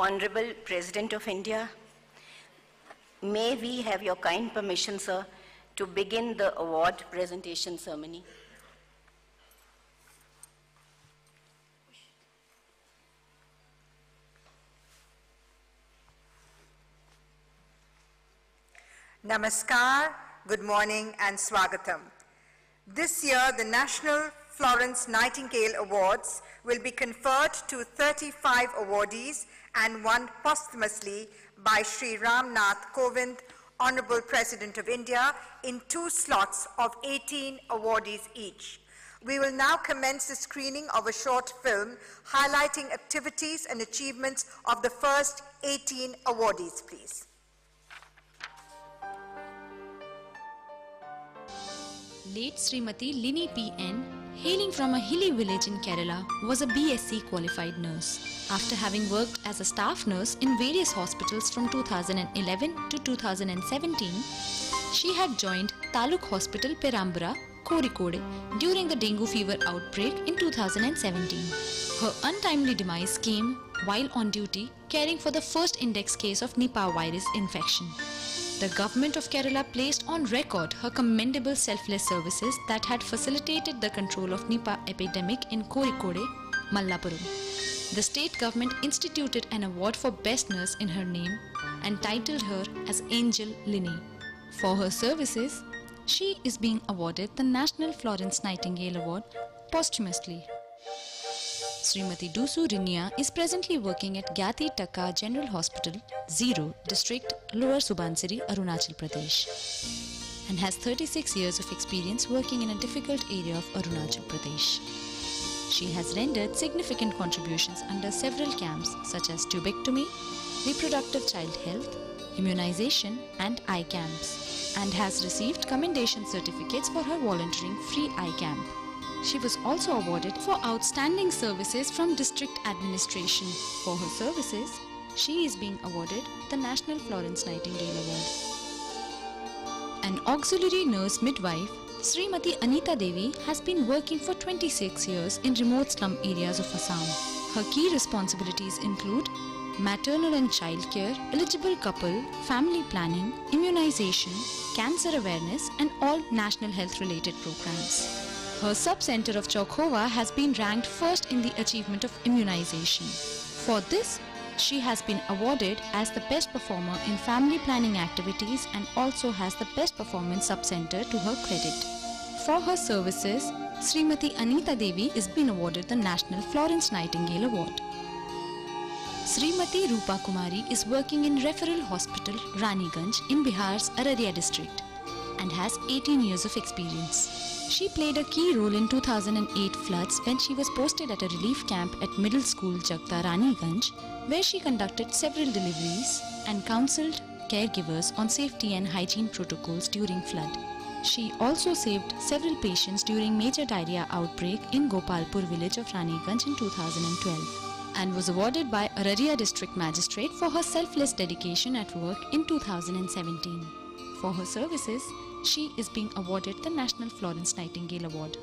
Honorable President of India, may we have your kind permission, sir, to begin the award presentation ceremony? Namaskar, good morning and swagatam. This year, the National Florence Nightingale Awards will be conferred to 35 awardees and one posthumously by Sri Ram Nath Kovind, Honorable President of India, in two slots of 18 awardees each. We will now commence the screening of a short film highlighting activities and achievements of the first 18 awardees, please. Late Srimati Lini P.N., hailing from a hilly village in Kerala, was a BSc qualified nurse. After having worked as a staff nurse in various hospitals from 2011 to 2017, she had joined Taluk Hospital Perambura, Kozhikode during the dengue fever outbreak in 2017. Her untimely demise came while on duty caring for the first index case of Nipah virus infection. The government of Kerala placed on record her commendable selfless services that had facilitated the control of Nipah epidemic in Kozhikode, Malappuram. The state government instituted an award for best nurse in her name and titled her as Angel Lini. For her services, she is being awarded the National Florence Nightingale Award posthumously. Srimati Dusu Rinya is presently working at Gyati Taka General Hospital, Ziro, District, Lower Subansiri, Arunachal Pradesh, and has 36 years of experience working in a difficult area of Arunachal Pradesh. She has rendered significant contributions under several camps such as tubectomy, reproductive child health, immunization, and eye camps, and has received commendation certificates for her volunteering free eye camp. She was also awarded for outstanding services from district administration. For her services, she is being awarded the National Florence Nightingale Award. An auxiliary nurse midwife, Srimati Anita Devi has been working for 26 years in remote slum areas of Assam. Her key responsibilities include maternal and child care, eligible couple, family planning, immunization, cancer awareness, and all national health related programs. Her sub-center of Chokhova has been ranked first in the achievement of immunization. For this, she has been awarded as the best performer in family planning activities and also has the best performance sub-center to her credit. For her services, Srimati Anita Devi is being awarded the National Florence Nightingale Award. Srimati Rupa Kumari is working in Referral Hospital, Raniganj in Bihar's Araria district and has 18 years of experience. She played a key role in 2008 floods when she was posted at a relief camp at Middle School Jagta Raniganj, where she conducted several deliveries and counseled caregivers on safety and hygiene protocols during flood. She also saved several patients during major diarrhea outbreak in Gopalpur village of Rani Raniganj in 2012 and was awarded by Araria District Magistrate for her selfless dedication at work in 2017. For her services, she is being awarded the National Florence Nightingale Award.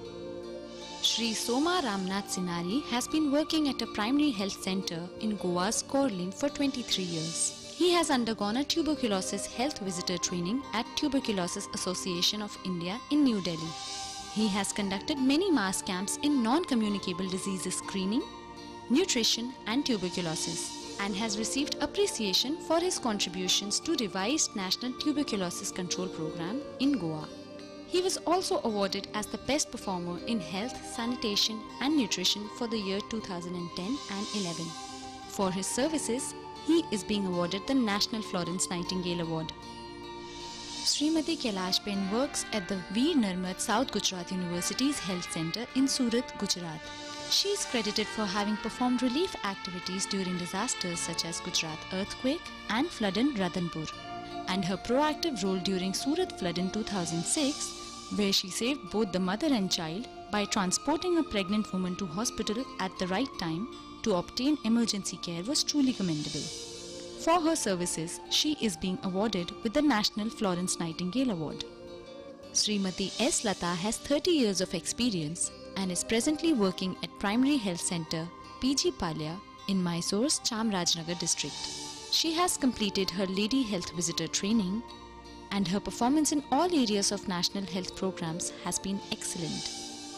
Shri Soma Ramnath Sinari has been working at a primary health center in Goa's Korlin for 23 years. He has undergone a tuberculosis health visitor training at Tuberculosis Association of India in New Delhi. He has conducted many mass camps in non-communicable diseases screening, nutrition and tuberculosis and has received appreciation for his contributions to revised National Tuberculosis Control Program in Goa. He was also awarded as the best performer in health, sanitation and nutrition for the year 2010 and 11. For his services, he is being awarded the National Florence Nightingale Award. Srimati Kailashben works at the Veer Narmad South Gujarat University's Health Center in Surat, Gujarat. She is credited for having performed relief activities during disasters such as Gujarat earthquake and flood in Ratanpur, and her proactive role during Surat flood in 2006, where she saved both the mother and child by transporting a pregnant woman to hospital at the right time to obtain emergency care was truly commendable. For her services, she is being awarded with the National Florence Nightingale Award. Srimati S. Lata has 30 years of experience and is presently working at Primary Health Center, PG Palya, in Mysore's Chamrajnagar district. She has completed her Lady Health Visitor training and her performance in all areas of national health programs has been excellent.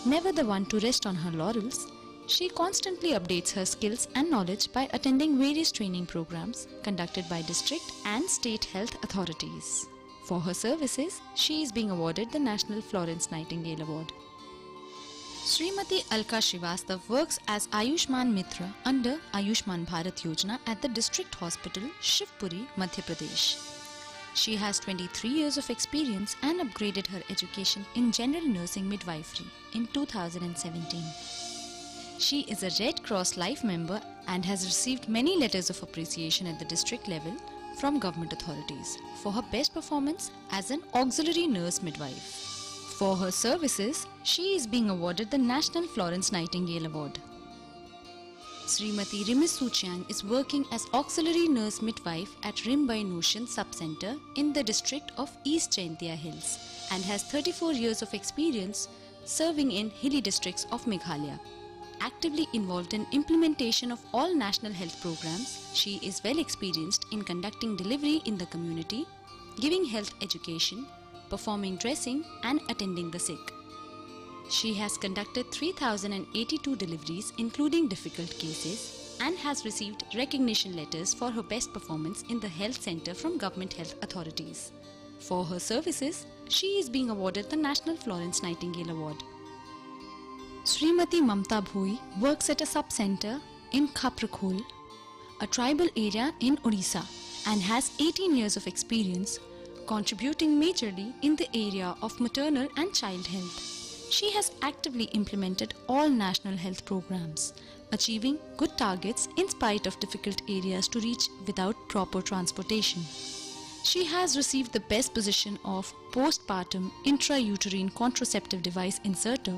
Never the one to rest on her laurels, she constantly updates her skills and knowledge by attending various training programs conducted by district and state health authorities. For her services, she is being awarded the National Florence Nightingale Award. Srimati Alka Srivastav works as Ayushman Mitra under Ayushman Bharat Yojana at the district hospital Shivpuri, Madhya Pradesh. She has 23 years of experience and upgraded her education in general nursing midwifery in 2017. She is a Red Cross Life member and has received many letters of appreciation at the district level from government authorities for her best performance as an auxiliary nurse midwife. For her services, she is being awarded the National Florence Nightingale Award. Srimati Rimis Suchiang is working as auxiliary nurse midwife at Rimbai Notion Sub-Center in the district of East Jaintia Hills and has 34 years of experience serving in hilly districts of Meghalaya. Actively involved in implementation of all national health programs, she is well experienced in conducting delivery in the community, giving health education, performing dressing and attending the sick. She has conducted 3082 deliveries including difficult cases and has received recognition letters for her best performance in the health center from government health authorities. For her services, she is being awarded the National Florence Nightingale Award. Srimati Mamta Bhoi works at a sub-center in Khaprakhol, a tribal area in Odisha and has 18 years of experience contributing majorly in the area of maternal and child health. She has actively implemented all national health programs, achieving good targets in spite of difficult areas to reach without proper transportation. She has received the best position of postpartum intrauterine contraceptive device inserter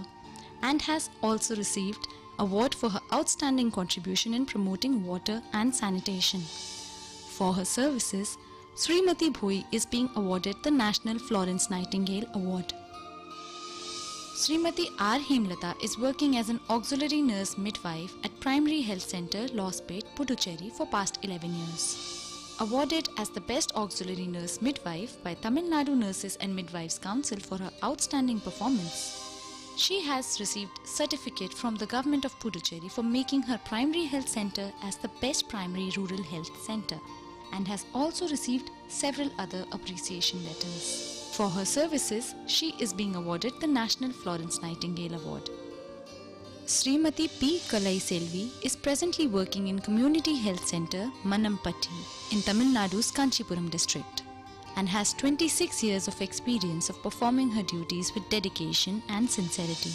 and has also received award for her outstanding contribution in promoting water and sanitation. For her services, Srimati Bhoi is being awarded the National Florence Nightingale Award. Srimati R. Hemlata is working as an auxiliary nurse midwife at Primary Health Center, Lawspet, Puducherry for past 11 years. Awarded as the best auxiliary nurse midwife by Tamil Nadu Nurses and Midwives Council for her outstanding performance. She has received certificate from the government of Puducherry for making her primary health center as the best primary rural health center and has also received several other appreciation letters. For her services, she is being awarded the National Florence Nightingale Award. Srimati P. Kalai Selvi is presently working in Community Health Center, Manampatti, in Tamil Nadu's Kanchipuram district and has 26 years of experience of performing her duties with dedication and sincerity.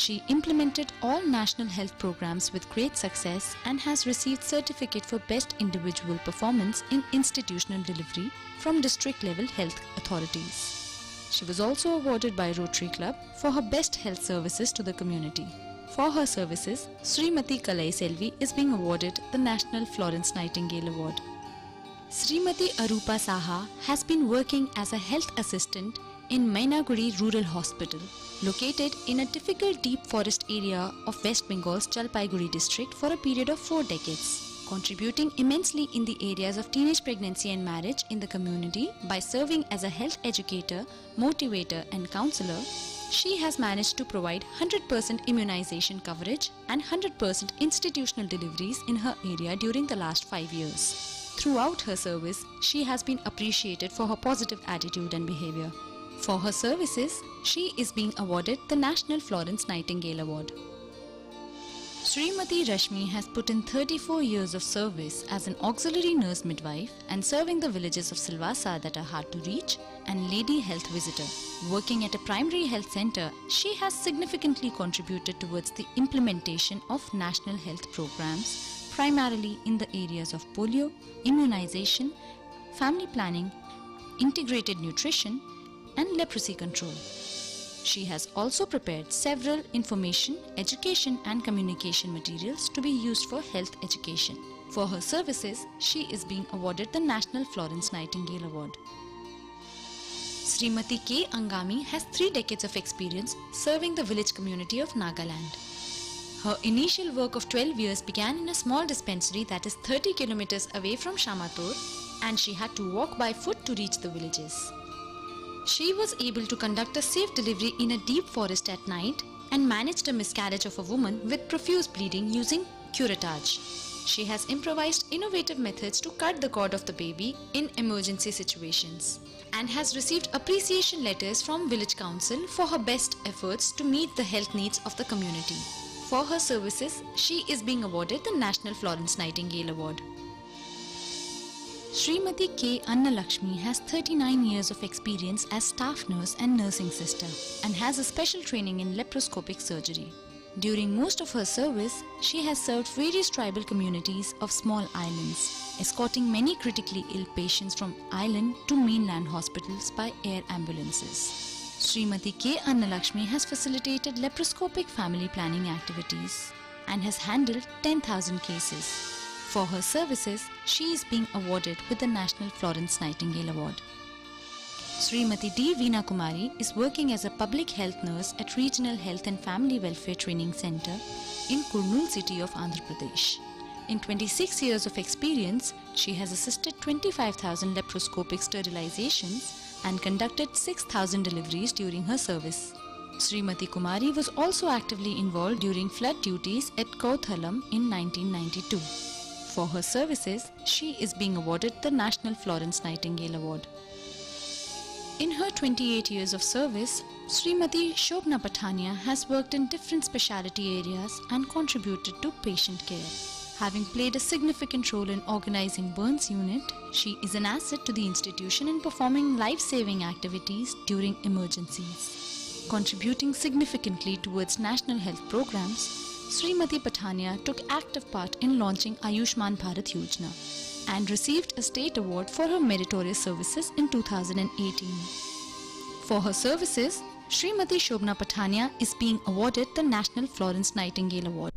She implemented all national health programs with great success and has received certificate for best individual performance in institutional delivery from district level health authorities. She was also awarded by Rotary Club for her best health services to the community. For her services, Srimati Kalai Selvi is being awarded the National Florence Nightingale Award. Srimati Arupa Saha has been working as a health assistant in Mainaguri Rural Hospital, located in a difficult deep forest area of West Bengal's Jalpaiguri district for a period of four decades, contributing immensely in the areas of teenage pregnancy and marriage in the community by serving as a health educator, motivator, and counselor. She has managed to provide 100% immunization coverage and 100% institutional deliveries in her area during the last five years. Throughout her service, she has been appreciated for her positive attitude and behavior. For her services, she is being awarded the National Florence Nightingale Award. Srimati Rashmi has put in 34 years of service as an auxiliary nurse midwife and serving the villages of Silvassa that are hard to reach and lady health visitor. Working at a primary health center, she has significantly contributed towards the implementation of national health programs primarily in the areas of polio, immunization, family planning, integrated nutrition, and leprosy control. She has also prepared several information, education, and communication materials to be used for health education. For her services, she is being awarded the National Florence Nightingale Award. Srimati K. Angami has three decades of experience serving the village community of Nagaland. Her initial work of 12 years began in a small dispensary that is 30 kilometers away from Shamator, and she had to walk by foot to reach the villages. She was able to conduct a safe delivery in a deep forest at night and managed a miscarriage of a woman with profuse bleeding using curettage. She has improvised innovative methods to cut the cord of the baby in emergency situations and has received appreciation letters from village council for her best efforts to meet the health needs of the community. For her services, she is being awarded the National Florence Nightingale Award. Srimati K. Annalakshmi has 39 years of experience as staff nurse and nursing sister and has a special training in laparoscopic surgery. During most of her service, she has served various tribal communities of small islands, escorting many critically ill patients from island to mainland hospitals by air ambulances. Srimati K. Annalakshmi has facilitated laparoscopic family planning activities and has handled 10,000 cases. For her services, she is being awarded with the National Florence Nightingale Award. Srimati D. Veena Kumari is working as a public health nurse at Regional Health and Family Welfare Training Center in Kurnool city of Andhra Pradesh. In 26 years of experience, she has assisted 25,000 laparoscopic sterilizations and conducted 6,000 deliveries during her service. Srimati Kumari was also actively involved during flood duties at Kothalam in 1992. For her services, she is being awarded the National Florence Nightingale Award. In her 28 years of service, Srimati Shobna Patania has worked in different specialty areas and contributed to patient care. Having played a significant role in organizing Burns Unit, she is an asset to the institution in performing life-saving activities during emergencies. Contributing significantly towards national health programs, Srimati Patania took active part in launching Ayushman Bharat Yojana and received a state award for her meritorious services in 2018. For her services, Srimati Shobna Patania is being awarded the National Florence Nightingale. Award.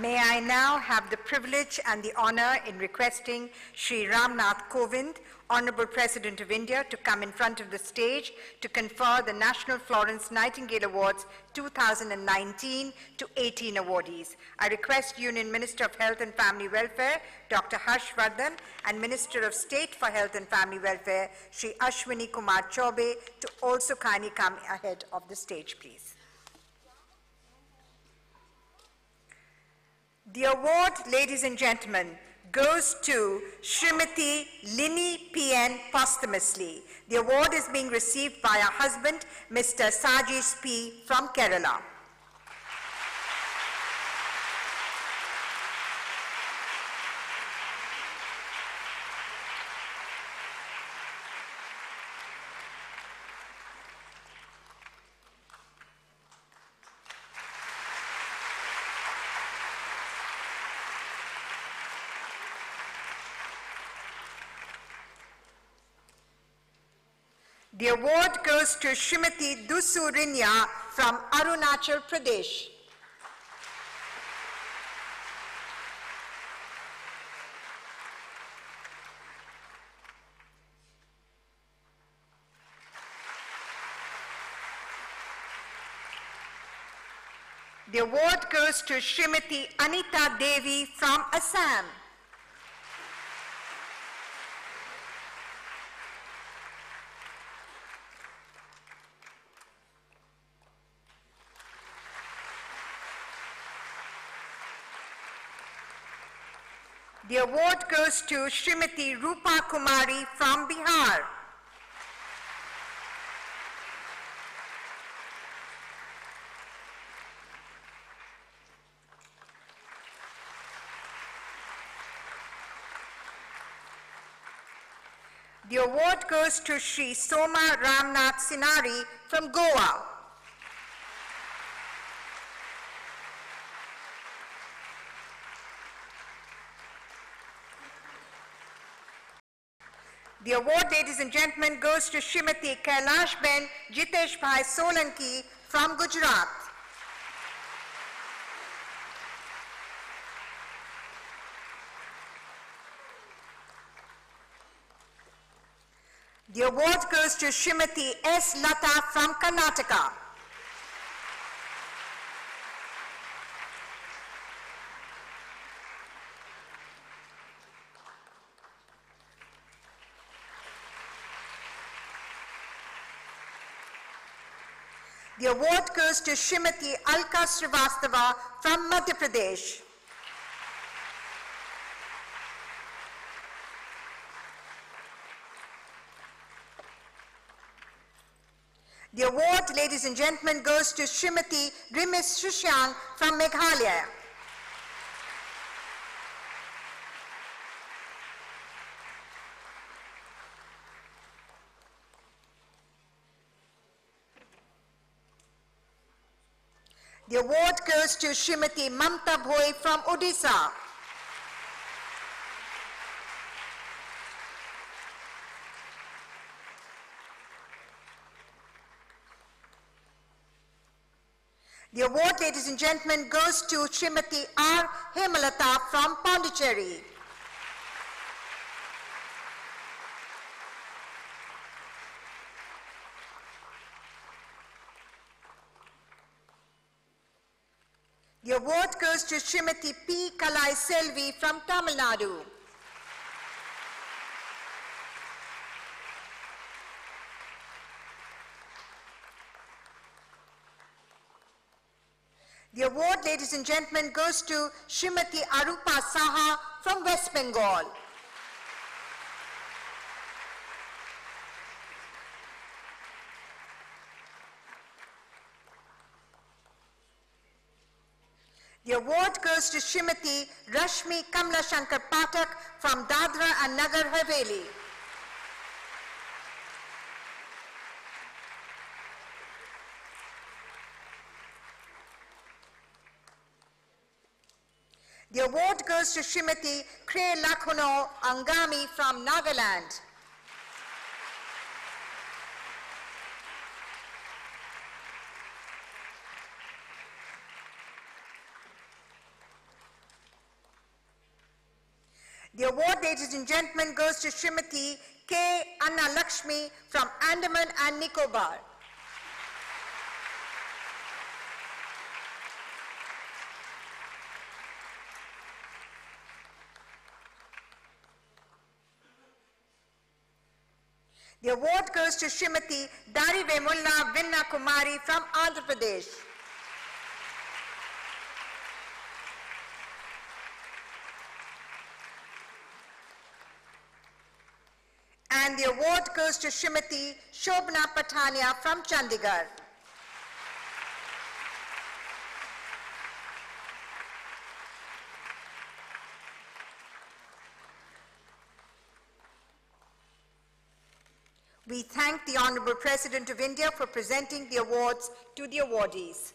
May I now have the privilege and the honor in requesting Sri Ramnath Kovind, Honorable President of India, to come in front of the stage to confer the National Florence Nightingale Awards 2019 to 18 awardees. I request Union Minister of Health and Family Welfare, Dr. Harshvardhan, and Minister of State for Health and Family Welfare, Sri Ashwini Kumar Chaube, to also kindly come ahead of the stage, please. The award, ladies and gentlemen, goes to Srimati Lini P.N. posthumously. The award is being received by her husband, Mr. Sajis P. from Kerala. The award goes to Srimati Dusurinya from Arunachal Pradesh. The award goes to Srimati Anita Devi from Assam. The award goes to Srimati Rupa Kumari from Bihar. The award goes to Sri Soma Ramnath Sinari from Goa. The award, ladies and gentlemen, goes to Srimati Kailash Ben Jitesh Bhai Solanki from Gujarat. The award goes to Srimati S. Lata from Karnataka. The award goes to Shrimati Alka Srivastava from Madhya Pradesh. The award, ladies and gentlemen, goes to Srimati Rimis Suchiang from Meghalaya. The award goes to Shrimati Mamta Bhoi from Odisha. The award, ladies and gentlemen, goes to Shrimati R. Hemalata from Pondicherry. The award goes to Srimati P. Kalai Selvi from Tamil Nadu. The award, ladies and gentlemen, goes to Srimati Arupa Saha from West Bengal. The award goes to Shrimati Rashmi Kamla Shankar Patak from Dadra and Nagar Haveli. The award goes to Shrimati Kre Lakhono Angami from Nagaland. The award, ladies and gentlemen, goes to Srimati K. Anna Lakshmi from Andaman and Nicobar. The award goes to Srimati Dari Vemulla Vinna Kumari from Andhra Pradesh. And the award goes to Srimati Shobna Patania from Chandigarh. We thank the Honorable President of India for presenting the awards to the awardees.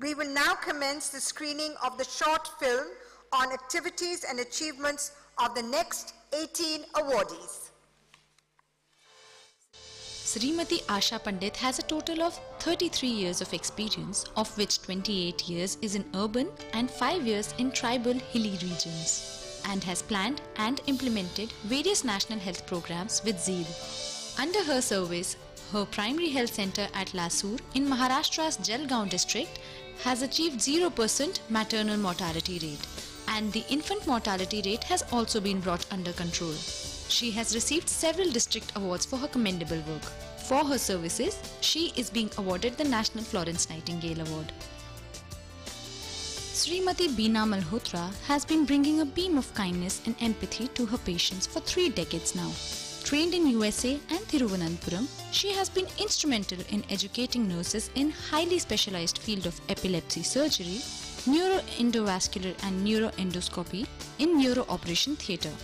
We will now commence the screening of the short film on activities and achievements of the next 18 awardees. Srimati Asha Pandit has a total of 33 years of experience, of which 28 years is in urban and 5 years in tribal hilly regions, and has planned and implemented various national health programs with zeal. Under her service, her primary health center at Lasur in Maharashtra's Jalgaon district has achieved 0% maternal mortality rate, and the infant mortality rate has also been brought under control. She has received several district awards for her commendable work. For her services, she is being awarded the National Florence Nightingale Award. Srimati Bina Malhotra has been bringing a beam of kindness and empathy to her patients for three decades now. Trained in USA and Thiruvananthapuram, she has been instrumental in educating nurses in highly specialized field of epilepsy surgery, neuroendovascular and neuroendoscopy in neuro operation theatre.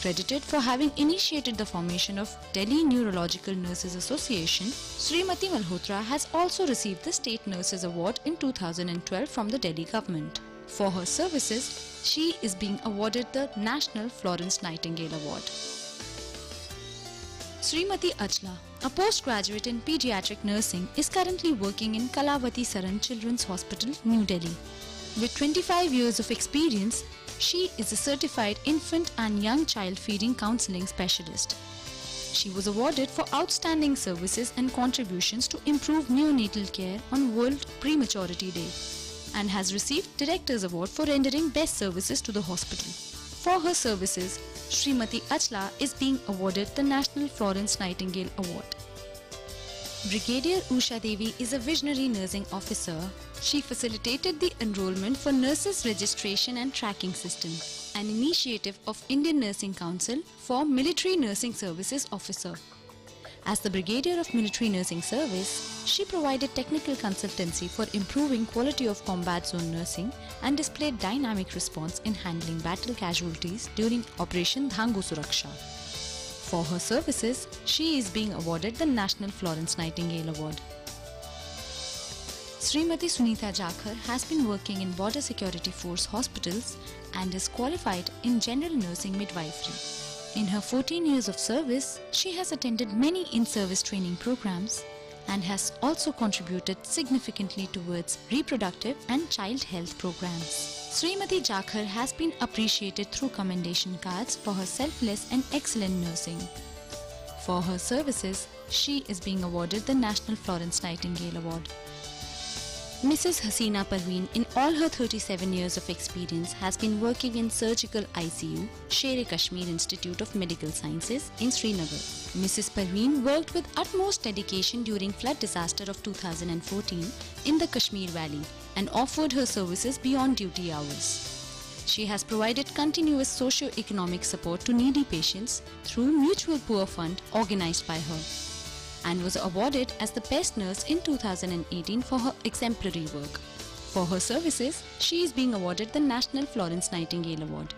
credited for having initiated the formation of Delhi Neurological Nurses Association, Srimati Malhotra has also received the State Nurses Award in 2012 from the Delhi government. For her services, she is being awarded the National Florence Nightingale Award. Srimati Achla, a postgraduate in pediatric nursing, is currently working in Kalavati Saran Children's Hospital, New Delhi. With 25 years of experience, she is a certified infant and young child feeding counseling specialist. She was awarded for outstanding services and contributions to improve neonatal care on World Prematurity Day and has received Director's Award for rendering best services to the hospital. For her services, Srimati Achla is being awarded the National Florence Nightingale Award. Brigadier Usha Devi is a visionary nursing officer. She facilitated the enrollment for nurses registration and tracking system, an initiative of Indian Nursing Council for military nursing services officer. As the Brigadier of Military Nursing Service, she provided technical consultancy for improving quality of combat zone nursing and displayed dynamic response in handling battle casualties during Operation Dhangu Suraksha. For her services, she is being awarded the National Florence Nightingale Award. Srimati Sunita Jakhar has been working in Border Security Force hospitals and is qualified in general nursing midwifery. In her 14 years of service, she has attended many in-service training programs and has also contributed significantly towards reproductive and child health programs. Srimati Jakhar has been appreciated through commendation cards for her selfless and excellent nursing. For her services, she is being awarded the National Florence Nightingale Award. Mrs. Hasina Parveen, in all her 37 years of experience, has been working in surgical ICU, Sher Kashmir Institute of Medical Sciences in Srinagar. Mrs. Parveen worked with utmost dedication during flood disaster of 2014 in the Kashmir Valley and offered her services beyond duty hours. She has provided continuous socio-economic support to needy patients through Mutual Poor Fund organized by her and was awarded as the best nurse in 2018 for her exemplary work. For her services, she is being awarded the National Florence Nightingale Award.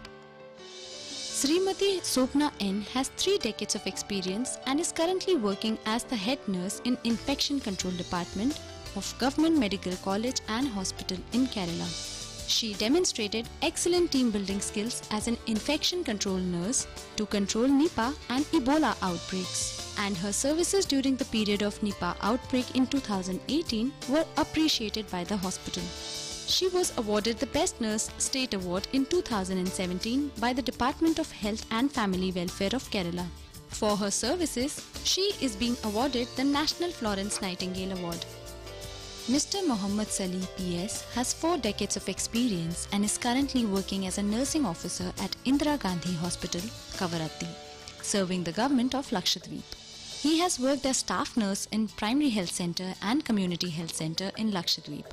Srimati Sopna N has three decades of experience and is currently working as the head nurse in Infection Control Department of Government Medical College and Hospital in Kerala. She demonstrated excellent team building skills as an infection control nurse to control Nipah and Ebola outbreaks and her services during the period of Nipah outbreak in 2018 were appreciated by the hospital. She was awarded the Best Nurse State Award in 2017 by the Department of Health and Family Welfare of Kerala. For her services, she is being awarded the National Florence Nightingale Award. Mr. Mohammad Salih PS has four decades of experience and is currently working as a nursing officer at Indira Gandhi Hospital, Kavaratti, serving the government of Lakshadweep. He has worked as staff nurse in Primary Health Center and Community Health Center in Lakshadweep,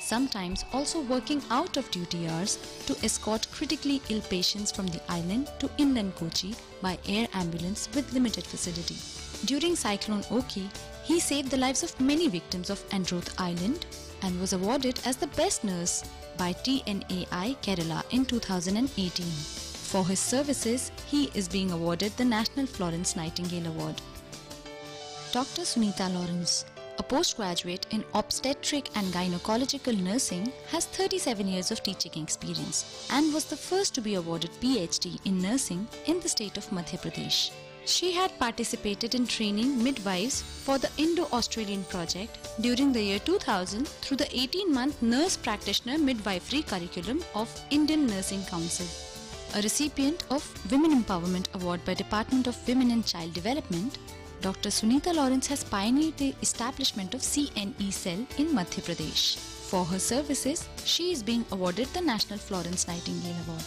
sometimes also working out of duty hours to escort critically ill patients from the island to inland Kochi by air ambulance with limited facility. During Cyclone Ockhi, he saved the lives of many victims of Androth Island and was awarded as the best nurse by TNAI Kerala in 2018. For his services, he is being awarded the National Florence Nightingale Award. Dr. Sunita Lawrence, a postgraduate in obstetric and gynecological nursing, has 37 years of teaching experience and was the first to be awarded PhD in nursing in the state of Madhya Pradesh. She had participated in training midwives for the Indo-Australian project during the year 2000 through the 18-month nurse practitioner midwifery curriculum of Indian Nursing Council. A recipient of Women Empowerment Award by Department of Women and Child Development, Dr. Sunita Lawrence has pioneered the establishment of CNE cell in Madhya Pradesh. For her services, she is being awarded the National Florence Nightingale Award.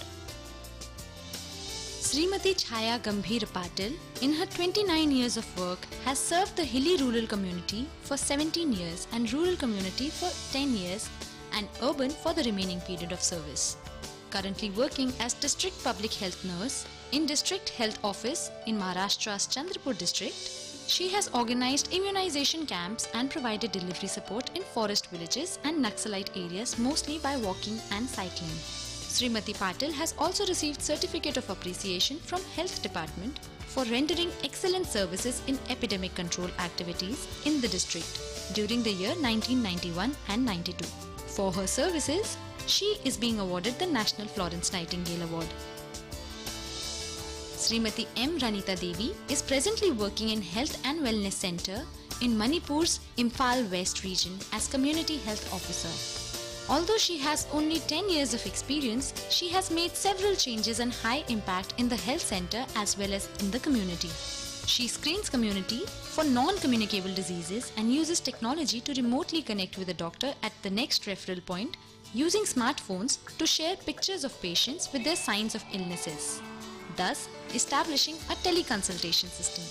Srimati Chaya Gambhir Patil, in her 29 years of work, has served the hilly rural community for 17 years and rural community for 10 years and urban for the remaining period of service. Currently working as District Public Health Nurse in District Health Office in Maharashtra's Chandrapur district, she has organized immunization camps and provided delivery support in forest villages and Naxalite areas mostly by walking and cycling. Srimati Patil has also received Certificate of Appreciation from Health Department for rendering excellent services in epidemic control activities in the district during the year 1991 and 92. For her services, she is being awarded the National Florence Nightingale Award. Srimati M. Ranita Devi is presently working in Health and Wellness Center in Manipur's Imphal West region as Community Health Officer. Although she has only 10 years of experience, she has made several changes and high impact in the health center as well as in the community. She screens community for non-communicable diseases and uses technology to remotely connect with a doctor at the next referral point using smartphones to share pictures of patients with their signs of illnesses, thus establishing a teleconsultation system.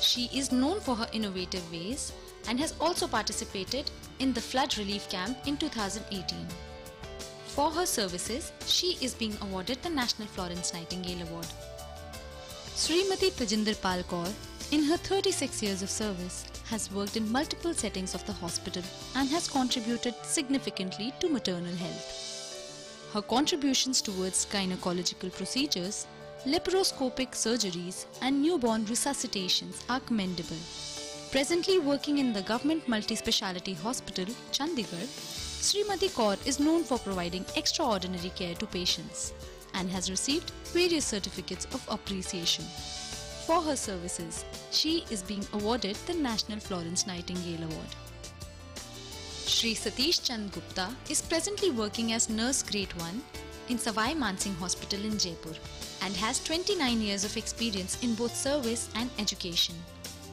She is known for her innovative ways and has also participated in the flood relief camp in 2018. For her services, she is being awarded the National Florence Nightingale Award. Srimati Tajinder Pal Kaur, in her 36 years of service, has worked in multiple settings of the hospital and has contributed significantly to maternal health. Her contributions towards gynecological procedures, laparoscopic surgeries, and newborn resuscitations are commendable. Presently working in the Government Multi-Speciality Hospital, Chandigarh, Srimati Kaur is known for providing extraordinary care to patients and has received various certificates of appreciation. For her services, she is being awarded the National Florence Nightingale Award. Sri Satish Chand Gupta is presently working as Nurse Grade 1 in Sawai Mansingh Hospital in Jaipur and has 29 years of experience in both service and education.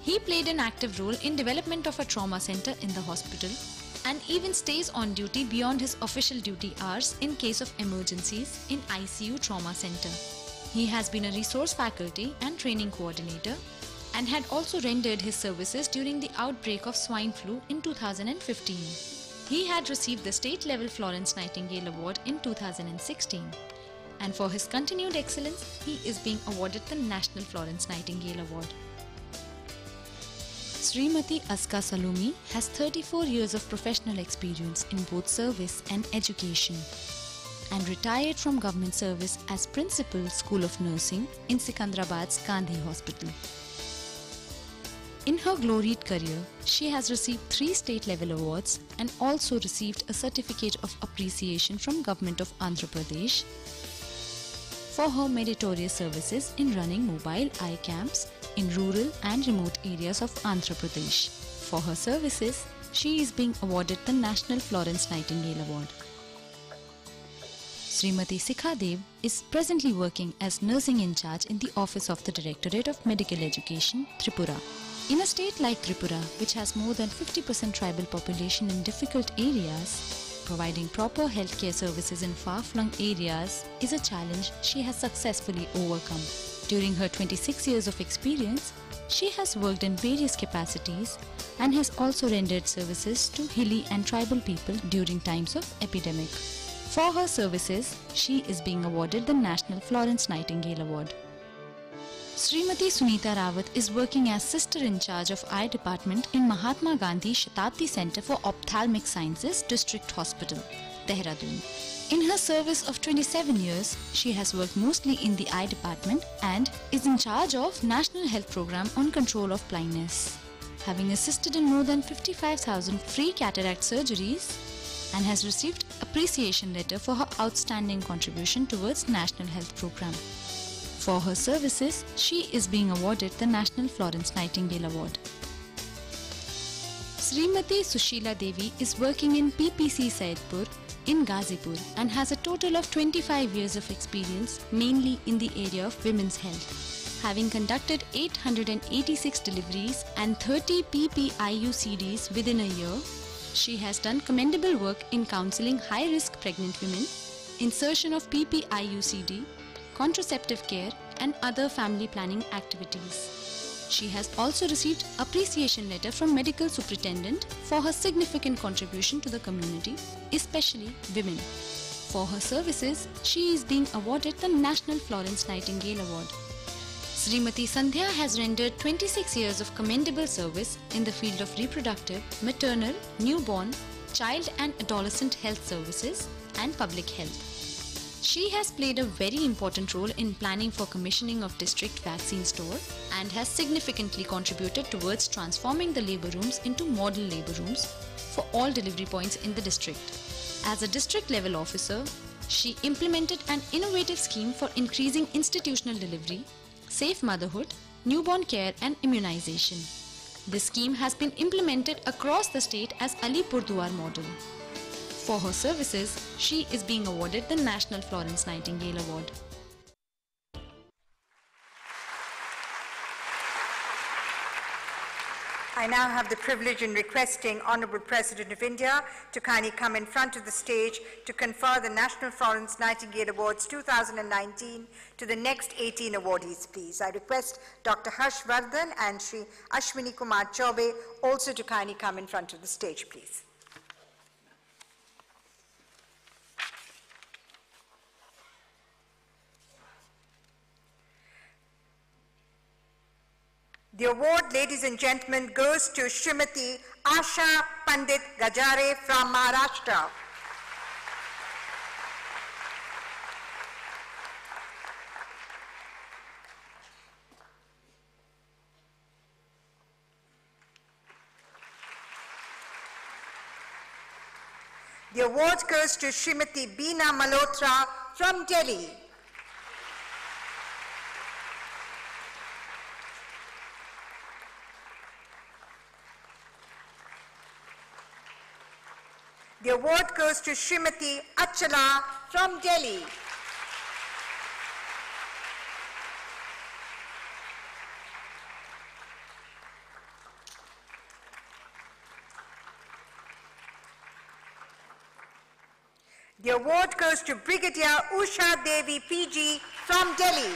He played an active role in development of a trauma center in the hospital and even stays on duty beyond his official duty hours in case of emergencies in ICU trauma center. He has been a resource faculty and training coordinator and had also rendered his services during the outbreak of swine flu in 2015. He had received the state level Florence Nightingale Award in 2016 and for his continued excellence he is being awarded the National Florence Nightingale Award. Srimati Aska Salumi has 34 years of professional experience in both service and education and retired from government service as Principal School of Nursing in Secunderabad's Gandhi Hospital. In her gloried career, she has received three state level awards and also received a certificate of appreciation from Government of Andhra Pradesh for her meritorious services in running mobile eye camps in rural and remote areas of Andhra Pradesh. For her services, she is being awarded the National Florence Nightingale Award. Srimati Sikha Dev is presently working as nursing in charge in the office of the Directorate of Medical Education, Tripura. In a state like Tripura, which has more than 50% tribal population in difficult areas, providing proper healthcare services in far-flung areas is a challenge she has successfully overcome. During her 26 years of experience, she has worked in various capacities and has also rendered services to hilly and tribal people during times of epidemic. For her services, she is being awarded the National Florence Nightingale Award. Srimati Sunita Rawat is working as sister in charge of eye department in Mahatma Gandhi Shatabdi Center for Ophthalmic Sciences District Hospital, Dehradun. In her service of 27 years, she has worked mostly in the eye department and is in charge of National Health Program on Control of Blindness. Having assisted in more than 55,000 free cataract surgeries and has received appreciation letter for her outstanding contribution towards National Health Program. For her services, she is being awarded the National Florence Nightingale Award. Srimati Sushila Devi is working in PPC Saidpur in Ghazipur and has a total of 25 years of experience mainly in the area of women's health. Having conducted 886 deliveries and 30 PPIUCDs within a year, she has done commendable work in counseling high-risk pregnant women, insertion of PPIUCD, contraceptive care and other family planning activities. She has also received appreciation letter from medical superintendent for her significant contribution to the community, especially women. For her services, she is being awarded the National Florence Nightingale Award. Srimati Sandhya has rendered 26 years of commendable service in the field of reproductive, maternal, newborn, child and adolescent health services and public health. She has played a very important role in planning for commissioning of district vaccine store and has significantly contributed towards transforming the labor rooms into model labor rooms for all delivery points in the district. As a district level officer, she implemented an innovative scheme for increasing institutional delivery, safe motherhood, newborn care and immunization. This scheme has been implemented across the state as Ali Alipurduar model. For her services, she is being awarded the National Florence Nightingale Award. I now have the privilege in requesting Honorable President of India to kindly come in front of the stage to confer the National Florence Nightingale Awards 2019 to the next 18 awardees, please. I request Dr. Harsh Vardhan and Sri Ashwini Kumar Chaube also to kindly come in front of the stage, please. The award, ladies and gentlemen, goes to Srimati Asha Pandit Gajare from Maharashtra. The award goes to Srimati Beena Malhotra from Delhi. The award goes to Srimati Achala from Delhi. The award goes to Brigadier Usha Devi PG from Delhi.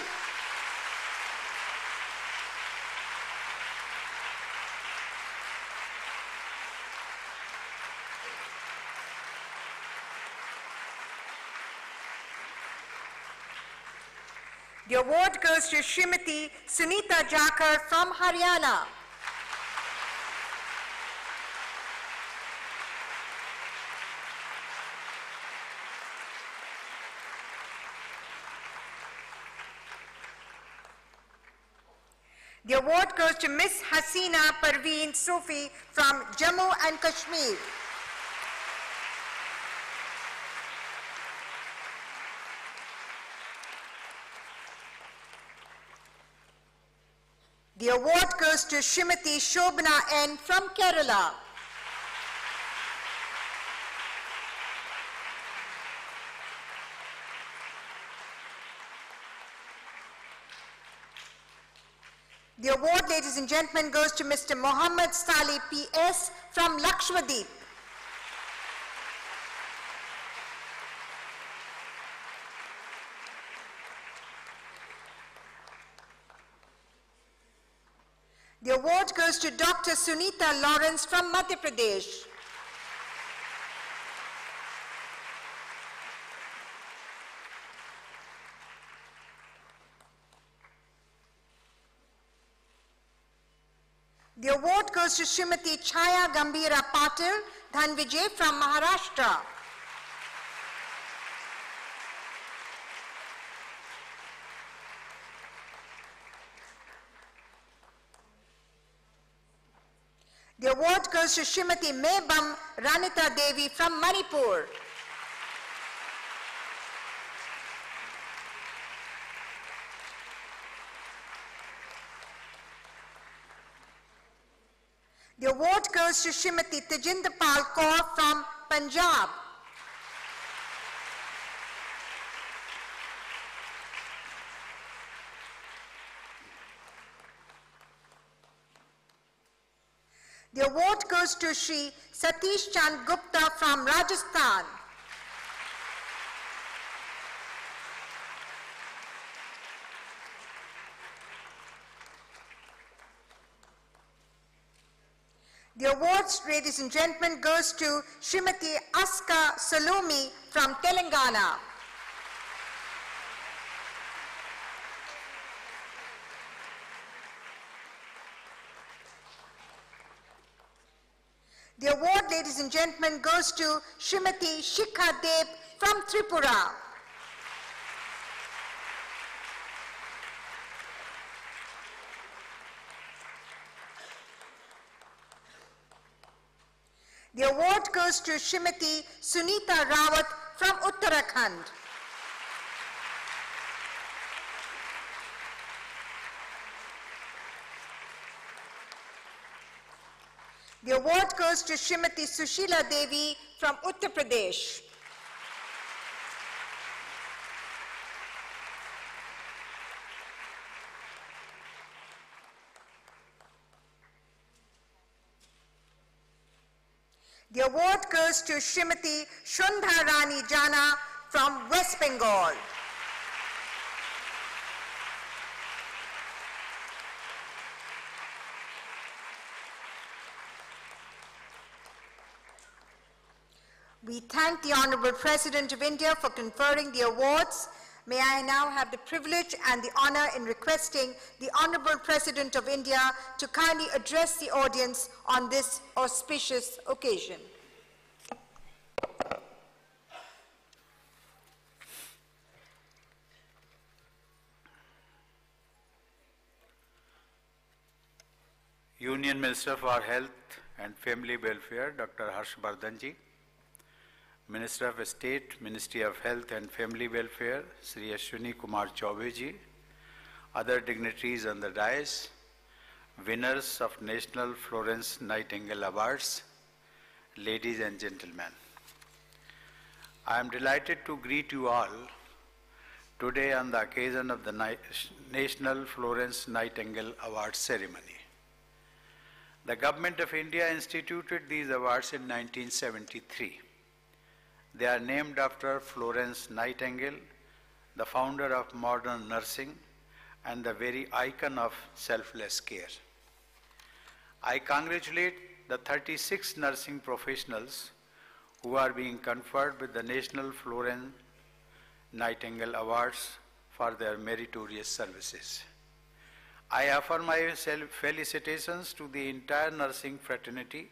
The award goes to Srimati Sunita Jakhar from Haryana. The award goes to Miss Hasina Parveen Sufi from Jammu and Kashmir. The award goes to Srimati Shobna N from Kerala. The award, ladies and gentlemen, goes to Mr. Mohammad Salih P.S. from Lakshadweep. The to Dr. Sunita Lawrence from Madhya Pradesh. The award goes to Srimati Chaya Gambira Patil Dhanvijay from Maharashtra. The goes to Srimati Mebam Ranita Devi from Manipur. The award goes to Srimati Tejinder Pal Kaur from Punjab. The award goes to Sri Satish Chand Gupta from Rajasthan. The awards, ladies and gentlemen, goes to Srimati Aska Salumi from Telangana. The award, ladies and gentlemen, goes to Shrimati Shikha from Tripura. The award goes to Shrimati Sunita Rawat from Uttarakhand. The award goes to Shrimati Sushila Devi from Uttar Pradesh. The award goes to Shrimati Shundha Rani Jana from West Bengal. We thank the Honorable President of India for conferring the awards. May I now have the privilege and the honor in requesting the Honorable President of India to kindly address the audience on this auspicious occasion. Union Minister for Health and Family Welfare, Dr. Harshvardhan ji. Minister of State, Ministry of Health and Family Welfare, Sri Ashwini Kumar Chaubeji. Other dignitaries on the dais, winners of National Florence Nightingale Awards, ladies and gentlemen. I am delighted to greet you all today on the occasion of the National Florence Nightingale Awards ceremony. The Government of India instituted these awards in 1973. They are named after Florence Nightingale, the founder of modern nursing and the very icon of selfless care. I congratulate the 36 nursing professionals who are being conferred with the National Florence Nightingale Awards for their meritorious services. I offer my felicitations to the entire nursing fraternity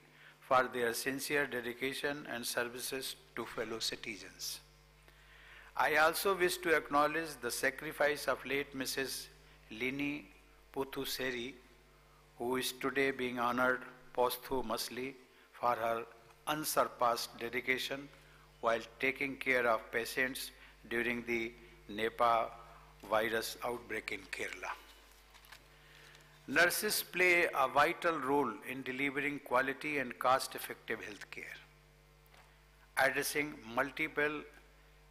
for their sincere dedication and services to fellow citizens. I also wish to acknowledge the sacrifice of late Mrs. Lini Puthussery, who is today being honored posthumously for her unsurpassed dedication while taking care of patients during the Nipah virus outbreak in Kerala. Nurses play a vital role in delivering quality and cost-effective health care, addressing multiple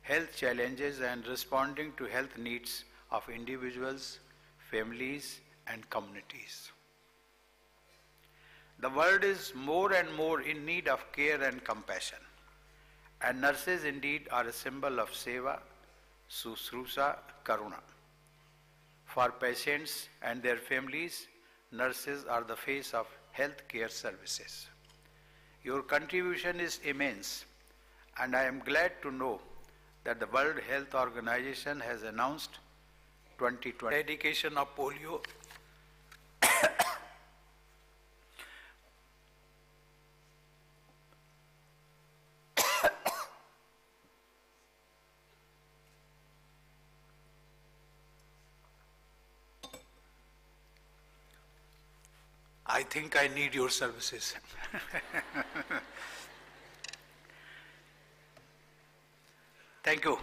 health challenges and responding to health needs of individuals, families, and communities. The world is more and more in need of care and compassion, and nurses indeed are a symbol of seva, shushrusha, karuna. For patients and their families, nurses are the face of health care services. Your contribution is immense, and I am glad to know that the World Health Organization has announced 2020 eradication of polio I think I need your services. Thank you.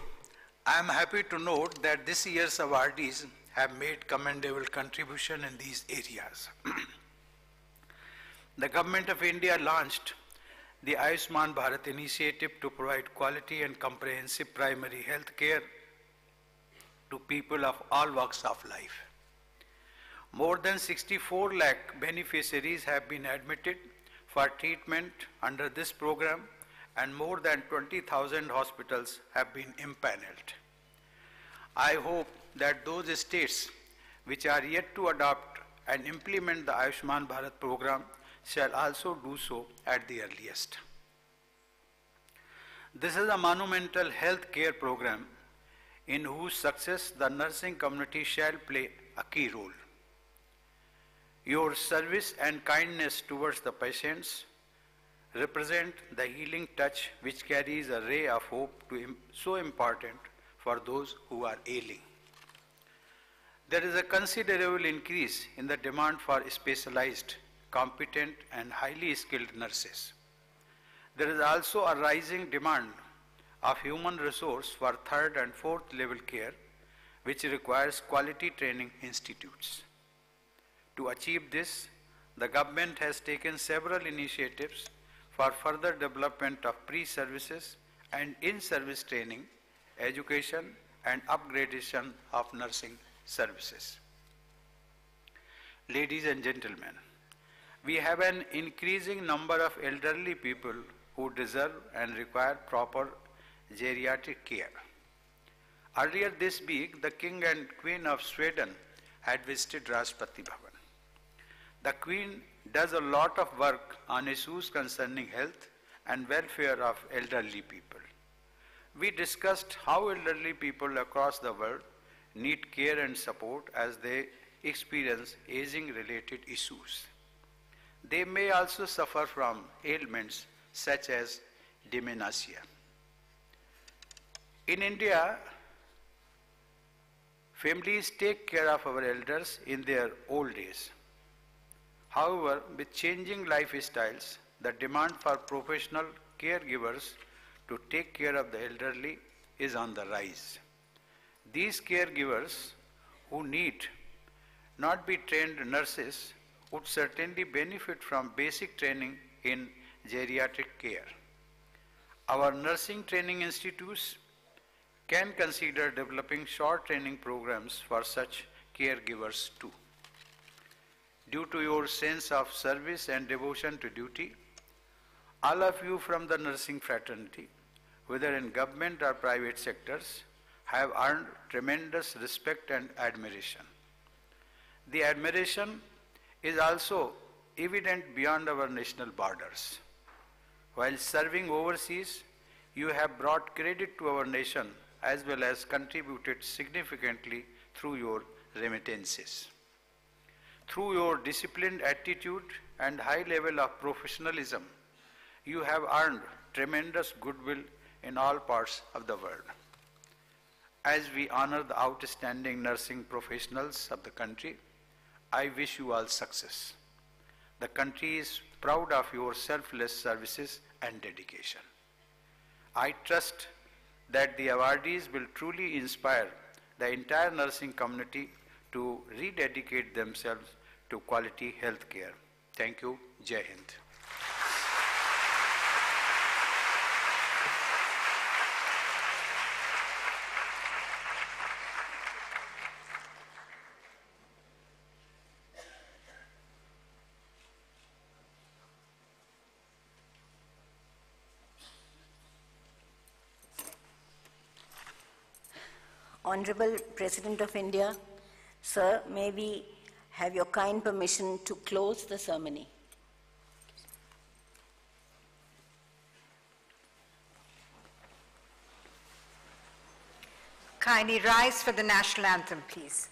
I am happy to note that this year's awardees have made commendable contribution in these areas. the Government of India launched the Ayushman Bharat initiative to provide quality and comprehensive primary health care to people of all walks of life. More than 64 lakh beneficiaries have been admitted for treatment under this program and more than 20,000 hospitals have been impaneled. I hope that those states which are yet to adopt and implement the Ayushman Bharat program shall also do so at the earliest. This is a monumental health care program in whose success the nursing community shall play a key role. Your service and kindness towards the patients represent the healing touch which carries a ray of hope to im- so important for those who are ailing. There is a considerable increase in the demand for specialized, competent, and highly skilled nurses. There is also a rising demand of human resource for third and fourth level care, which requires quality training institutes. To achieve this, the government has taken several initiatives for further development of pre-services and in-service training, education, and upgradation of nursing services. Ladies and gentlemen, we have an increasing number of elderly people who deserve and require proper geriatric care. Earlier this week, the King and Queen of Sweden had visited Rashtrapati Bhavan. The Queen does a lot of work on issues concerning health and welfare of elderly people. We discussed how elderly people across the world need care and support as they experience aging related issues. They may also suffer from ailments such as dementia. In India, families take care of our elders in their old age. However, with changing lifestyles, the demand for professional caregivers to take care of the elderly is on the rise. These caregivers who need not be trained nurses would certainly benefit from basic training in geriatric care. Our nursing training institutes can consider developing short training programs for such caregivers too. Due to your sense of service and devotion to duty, all of you from the nursing fraternity, whether in government or private sectors, have earned tremendous respect and admiration. The admiration is also evident beyond our national borders. While serving overseas, you have brought credit to our nation as well as contributed significantly through your remittances. Through your disciplined attitude and high level of professionalism, you have earned tremendous goodwill in all parts of the world. As we honor the outstanding nursing professionals of the country, I wish you all success. The country is proud of your selfless services and dedication. I trust that the awardees will truly inspire the entire nursing community to rededicate themselves to quality health care. Thank you. Jai Hind. Honorable President of India, Sir, may we have your kind permission to close the ceremony? Kindly rise for the national anthem, please.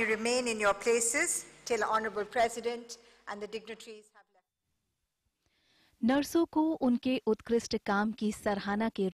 Kindly remain in your places till Honorable President and the dignitaries have left. नर्सों को उनके उत्कृष्ट काम की सराहना के